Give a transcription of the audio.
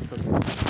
Nasıl?